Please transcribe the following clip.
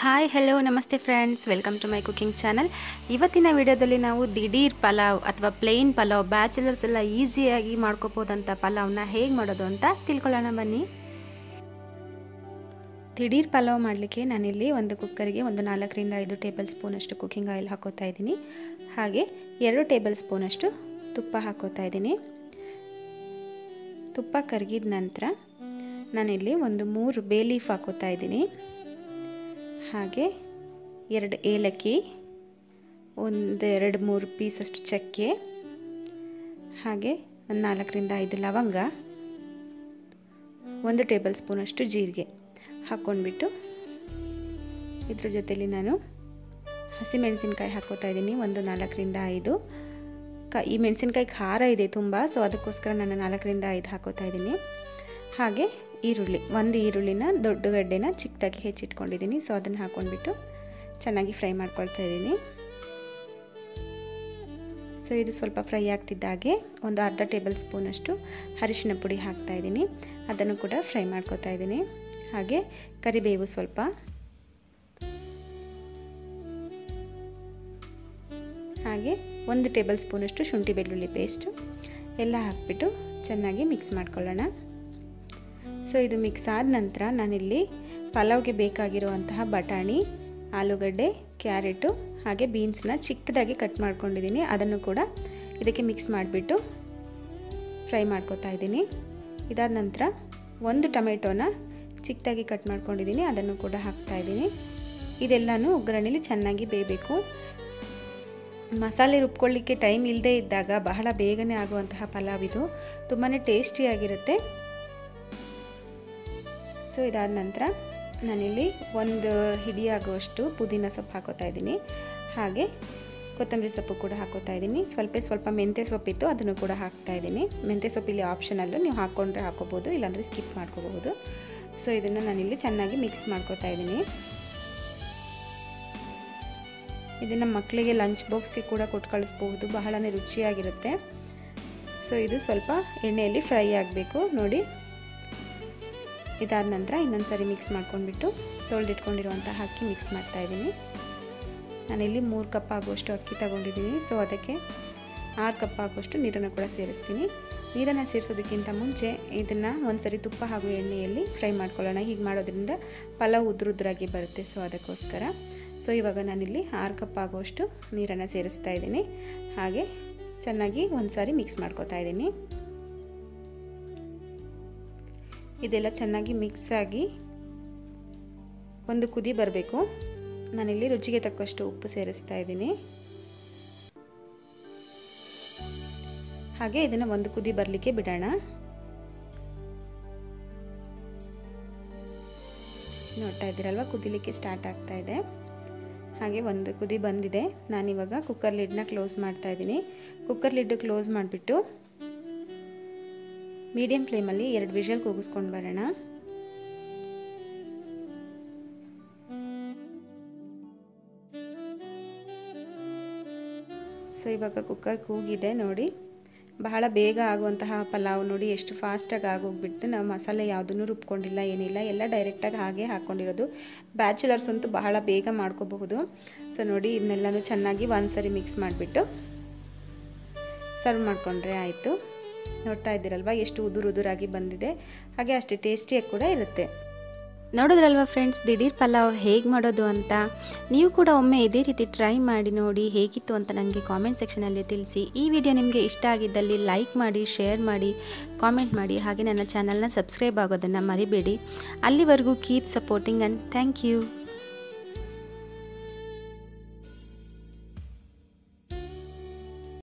Hi hello ನಮಸ್ತೆ friends welcome to my cooking channel ಇವತ್ತಿನ ವಿಡಿಯೋದಲ್ಲಿ ನಾವು ದಿಢೀರ್ ಪಲಾವ್ ಅಥವಾ ಪ್ಲೇನ್ ಪಲಾವ್ ಬ್ಯಾಚುಲರ್ಸ್ ಎಲ್ಲ ಈಸಿಯಾಗಿ ಮಾಡ್ಕೋಬೋದಂಥ ಪಲಾವ್ನ ಹೇಗೆ ಮಾಡೋದು ಅಂತ ತಿಳ್ಕೊಳ್ಳೋಣ ಬನ್ನಿ. ದಿಢೀರ್ ಪಲಾವ್ ಮಾಡಲಿಕ್ಕೆ ನಾನಿಲ್ಲಿ ಒಂದು ಕುಕ್ಕರಿಗೆ ಒಂದು ನಾಲ್ಕರಿಂದ ಐದು ಟೇಬಲ್ ಸ್ಪೂನಷ್ಟು ಕುಕ್ಕಿಂಗ್ ಆಯಿಲ್ ಹಾಕೋತಾ ಇದ್ದೀನಿ. ಹಾಗೆ ಎರಡು ಟೇಬಲ್ ಸ್ಪೂನಷ್ಟು ತುಪ್ಪ ಹಾಕೋತಾ ಇದ್ದೀನಿ. ತುಪ್ಪ ಕರಗಿದ ನಂತರ ನಾನಿಲ್ಲಿ ಒಂದು ಮೂರು ಬೇ ಲೀಫ್ ಹಾಕೋತಾ ಇದ್ದೀನಿ. ಹಾಗೆ ಎರಡು ಏಲಕ್ಕಿ ಒಂದೆರಡು ಮೂರು ಪೀಸಷ್ಟು ಚಕ್ಕೆ, ಹಾಗೆ ಒಂದು ನಾಲ್ಕರಿಂದ ಐದು ಲವಂಗ, ಒಂದು ಟೇಬಲ್ ಸ್ಪೂನಷ್ಟು ಜೀರಿಗೆ ಹಾಕ್ಕೊಂಡ್ಬಿಟ್ಟು ಇದ್ರ ಜೊತೆಯಲ್ಲಿ ನಾನು ಹಸಿಮೆಣಸಿನ್ಕಾಯಿ ಹಾಕೋತಾ ಇದ್ದೀನಿ. ಒಂದು ನಾಲ್ಕರಿಂದ ಐದು ಕ, ಈ ಮೆಣಸಿನ್ಕಾಯಿ ಖಾರ ಇದೆ ತುಂಬ, ಸೊ ಅದಕ್ಕೋಸ್ಕರ ನಾನು ನಾಲ್ಕರಿಂದ ಐದು ಹಾಕೋತಾ ಇದ್ದೀನಿ. ಹಾಗೆ ಈರುಳ್ಳಿ, ಒಂದು ಈರುಳ್ಳಿನ ದೊಡ್ಡ ಗಡ್ಡೆನ ಚಿಕ್ಕದಾಗಿ ಹೆಚ್ಚಿಟ್ಕೊಂಡಿದ್ದೀನಿ. ಸೊ ಅದನ್ನು ಹಾಕ್ಕೊಂಡ್ಬಿಟ್ಟು ಚೆನ್ನಾಗಿ ಫ್ರೈ ಮಾಡ್ಕೊಳ್ತಾ ಇದ್ದೀನಿ. ಸೊ ಇದು ಸ್ವಲ್ಪ ಫ್ರೈ ಆಗ್ತಿದ್ದಾಗೆ ಒಂದು ಅರ್ಧ ಟೇಬಲ್ ಸ್ಪೂನಷ್ಟು ಅರಿಶಿನ ಪುಡಿ ಹಾಕ್ತಾ ಇದ್ದೀನಿ. ಅದನ್ನು ಕೂಡ ಫ್ರೈ ಮಾಡ್ಕೊತಾ ಇದ್ದೀನಿ. ಹಾಗೆ ಕರಿಬೇವು ಸ್ವಲ್ಪ. ಹಾಗೆ ಒಂದು ಟೇಬಲ್ ಸ್ಪೂನಷ್ಟು ಶುಂಠಿ ಬೆಳ್ಳುಳ್ಳಿ ಪೇಸ್ಟು. ಎಲ್ಲ ಹಾಕ್ಬಿಟ್ಟು ಚೆನ್ನಾಗಿ ಮಿಕ್ಸ್ ಮಾಡ್ಕೊಳ್ಳೋಣ. ಸೊ ಇದು ಮಿಕ್ಸ್ ಆದ ನಂತರ ನಾನಿಲ್ಲಿ ಪಲಾವ್ಗೆ ಬೇಕಾಗಿರುವಂತಹ ಬಟಾಣಿ, ಆಲೂಗಡ್ಡೆ, ಕ್ಯಾರೆಟು, ಹಾಗೆ ಬೀನ್ಸ್ನ ಚಿಕ್ಕದಾಗಿ ಕಟ್ ಮಾಡ್ಕೊಂಡಿದ್ದೀನಿ. ಅದನ್ನು ಕೂಡ ಇದಕ್ಕೆ ಮಿಕ್ಸ್ ಮಾಡಿಬಿಟ್ಟು ಫ್ರೈ ಮಾಡ್ಕೋತಾ ಇದ್ದೀನಿ. ಇದಾದ ನಂತರ ಒಂದು ಟೊಮೆಟೊನ ಚಿಕ್ಕದಾಗಿ ಕಟ್ ಮಾಡ್ಕೊಂಡಿದ್ದೀನಿ. ಅದನ್ನು ಕೂಡ ಹಾಕ್ತಾ ಇದ್ದೀನಿ. ಇದೆಲ್ಲನೂ ಒಗ್ಗರಣೆಲಿ ಚೆನ್ನಾಗಿ ಬೇಯಬೇಕು. ಮಸಾಲೆ ರುಬ್ಕೊಳ್ಳಿಕ್ಕೆ ಟೈಮ್ ಇಲ್ಲದೇ ಇದ್ದಾಗ ಬಹಳ ಬೇಗನೆ ಆಗುವಂತಹ ಪಲಾವ್ ಇದು. ತುಂಬಾ ಟೇಸ್ಟಿಯಾಗಿರುತ್ತೆ. ಸೊ ಇದಾದ ನಂತರ ನಾನಿಲ್ಲಿ ಒಂದು ಹಿಡಿಯಾಗುವಷ್ಟು ಪುದೀನ ಸೊಪ್ಪು ಹಾಕೋತಾ ಇದ್ದೀನಿ. ಹಾಗೆ ಕೊತ್ತಂಬರಿ ಸೊಪ್ಪು ಕೂಡ ಹಾಕೋತಾ ಇದ್ದೀನಿ. ಸ್ವಲ್ಪ ಸ್ವಲ್ಪ ಮೆಂತ್ಯ ಸೊಪ್ಪಿತ್ತು ಅದನ್ನು ಕೂಡ ಹಾಕ್ತಾ ಇದ್ದೀನಿ. ಮೆಂತ್ಯ ಸೊಪ್ಪು ಇಲ್ಲಿ ಆಪ್ಷನಲ್ಲೂ ನೀವು ಹಾಕ್ಕೊಂಡ್ರೆ ಹಾಕೋಬೋದು, ಇಲ್ಲಾಂದರೆ ಸ್ಕಿಪ್ ಮಾಡ್ಕೋಬಹುದು. ಸೊ ಇದನ್ನು ನಾನಿಲ್ಲಿ ಚೆನ್ನಾಗಿ ಮಿಕ್ಸ್ ಮಾಡ್ಕೋತಾ ಇದ್ದೀನಿ. ಇದನ್ನು ಮಕ್ಕಳಿಗೆ ಲಂಚ್ ಬಾಕ್ಸ್ಗೆ ಕೂಡ ಕೊಟ್ಟು ಕಳಿಸ್ಬಹುದು, ಬಹಳನೇ ರುಚಿಯಾಗಿರುತ್ತೆ. ಸೊ ಇದು ಸ್ವಲ್ಪ ಎಣ್ಣೆಯಲ್ಲಿ ಫ್ರೈ ಆಗಬೇಕು. ನೋಡಿ ಇದಾದ ನಂತರ ಇನ್ನೊಂದು ಸಾರಿ ಮಿಕ್ಸ್ ಮಾಡ್ಕೊಂಡ್ಬಿಟ್ಟು ತೊಳೆದಿಟ್ಕೊಂಡಿರುವಂಥ ಅಕ್ಕಿ ಮಿಕ್ಸ್ ಮಾಡ್ತಾ ಇದ್ದೀನಿ. ನಾನಿಲ್ಲಿ ಮೂರು ಕಪ್ ಆಗುವಷ್ಟು ಅಕ್ಕಿ ತಗೊಂಡಿದ್ದೀನಿ. ಸೊ ಅದಕ್ಕೆ ಆರು ಕಪ್ ಆಗುವಷ್ಟು ನೀರನ್ನು ಕೂಡ ಸೇರಿಸ್ತೀನಿ. ನೀರನ್ನು ಸೇರಿಸೋದಕ್ಕಿಂತ ಮುಂಚೆ ಇದನ್ನು ಒಂದ್ಸರಿ ತುಪ್ಪ ಹಾಗೂ ಎಣ್ಣೆಯಲ್ಲಿ ಫ್ರೈ ಮಾಡ್ಕೊಳ್ಳೋಣ. ಹೀಗೆ ಮಾಡೋದ್ರಿಂದ ಪಲಾವ್ ಉದ್ರುದ್ರಾಗಿ ಬರುತ್ತೆ. ಸೊ ಅದಕ್ಕೋಸ್ಕರ. ಸೊ ಇವಾಗ ನಾನಿಲ್ಲಿ ಆರು ಕಪ್ ಆಗುವಷ್ಟು ನೀರನ್ನು ಸೇರಿಸ್ತಾ ಇದ್ದೀನಿ. ಹಾಗೆ ಚೆನ್ನಾಗಿ ಒಂದು ಸಾರಿ ಮಿಕ್ಸ್ ಮಾಡ್ಕೊತಾ ಇದ್ದೀನಿ. ಇದೆಲ್ಲ ಚೆನ್ನಾಗಿ ಮಿಕ್ಸ್ ಆಗಿ ಒಂದು ಕುದಿ ಬರಬೇಕು. ನಾನಿಲ್ಲಿ ರುಚಿಗೆ ತಕ್ಕಷ್ಟು ಉಪ್ಪು ಸೇರಿಸ್ತಾ ಇದ್ದೀನಿ. ಹಾಗೆ ಇದನ್ನು ಒಂದು ಕುದಿ ಬರಲಿಕ್ಕೆ ಬಿಡೋಣ. ನೋಡ್ತಾ ಇದ್ದೀರಲ್ವ, ಕುದಿಲಿಕ್ಕೆ ಸ್ಟಾರ್ಟ್ ಆಗ್ತಾ ಇದೆ. ಹಾಗೆ ಒಂದು ಕುದಿ ಬಂದಿದೆ. ನಾನಿವಾಗ ಕುಕ್ಕರ್ ಲಿಡ್ನ ಕ್ಲೋಸ್ ಮಾಡ್ತಾ ಇದ್ದೀನಿ. ಕುಕ್ಕರ್ ಲಿಡ್ ಕ್ಲೋಸ್ ಮಾಡಿಬಿಟ್ಟು ಮೀಡಿಯಂ ಫ್ಲೇಮಲ್ಲಿ ಎರಡು ವಿಷಲ್ ಕೂಗಿಸ್ಕೊಂಡು ಬರೋಣ. ಸೊ ಇವಾಗ ಕುಕ್ಕರ್ ಕೂಗಿದೆ ನೋಡಿ. ಬಹಳ ಬೇಗ ಆಗುವಂತಹ ಪಲಾವ್ ನೋಡಿ, ಎಷ್ಟು ಫಾಸ್ಟಾಗಿ ಆಗೋಗ್ಬಿಟ್ಟು ನಾವು ಮಸಾಲೆ ಯಾವುದನ್ನು ರುಬ್ಕೊಂಡಿಲ್ಲ, ಏನಿಲ್ಲ, ಎಲ್ಲ ಡೈರೆಕ್ಟಾಗಿ ಹಾಗೆ ಹಾಕ್ಕೊಂಡಿರೋದು ಬ್ಯಾಚುಲರ್ಸ್ ಅಂತೂ ಬಹಳ ಬೇಗ ಮಾಡ್ಕೋಬಹುದು. ಸೊ ನೋಡಿ, ಇದನ್ನೆಲ್ಲನೂ ಚೆನ್ನಾಗಿ ಒಂದ್ಸರಿ ಮಿಕ್ಸ್ ಮಾಡಿಬಿಟ್ಟು ಸರ್ವ್ ಮಾಡಿಕೊಂಡ್ರೆ ಆಯಿತು. ನೋಡ್ತಾ ಇದ್ದೀರಲ್ವ? ಎಷ್ಟು ಉದುರು ಉದುರಾಗಿ ಬಂದಿದೆ. ಹಾಗೆ ಅಷ್ಟೇ ಟೇಸ್ಟಿಯಾಗಿ ಕೂಡ ಇರುತ್ತೆ. ನೋಡಿದ್ರಲ್ವ ಫ್ರೆಂಡ್ಸ್ ದಿಢೀರ್ ಪಲಾವ್ ಹೇಗೆ ಮಾಡೋದು ಅಂತ? ನೀವು ಕೂಡ ಒಮ್ಮೆ ಇದೇ ರೀತಿ ಟ್ರೈ ಮಾಡಿ ನೋಡಿ ಹೇಗಿತ್ತು ಅಂತ ನನಗೆ ಕಾಮೆಂಟ್ ಸೆಕ್ಷನಲ್ಲಿ ತಿಳಿಸಿ. ಈ ವಿಡಿಯೋ ನಿಮಗೆ ಇಷ್ಟ ಆಗಿದ್ದಲ್ಲಿ ಲೈಕ್ ಮಾಡಿ ಶೇರ್ ಮಾಡಿ ಕಾಮೆಂಟ್ ಮಾಡಿ. ಹಾಗೆ ನನ್ನ ಚಾನಲ್ನ ಸಬ್ಸ್ಕ್ರೈಬ್ ಆಗೋದನ್ನು ಮರಿಬೇಡಿ. ಅಲ್ಲಿವರೆಗೂ keep supporting and thank you